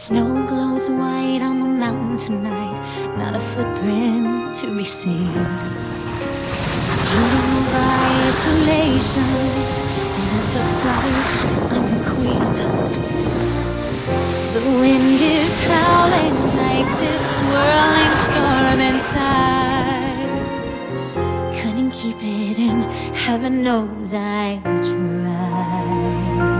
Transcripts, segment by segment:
snow glows white on the mountain tonight, not a footprint to be seen. Kingdom of isolation, and it looks like I'm the queen. The wind is howling like this swirling storm inside. Couldn't keep it in, heaven knows I tried.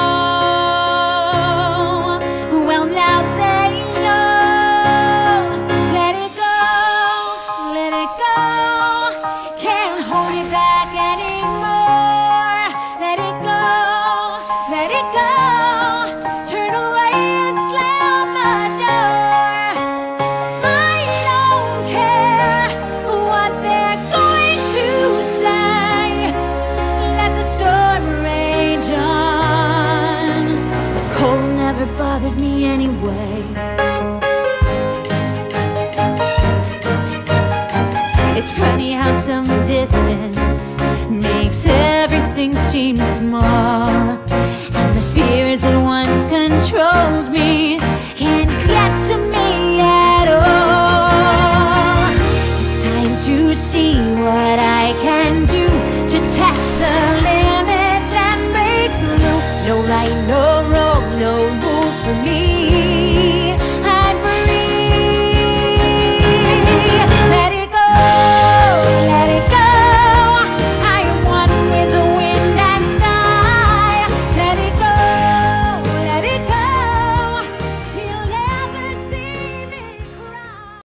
Anyway. It's funny how some distance makes everything seem small, and the fears that once controlled me can't get to me at all. It's time to see what I can do to test the limits and break through. No right, no wrong, no rules for me.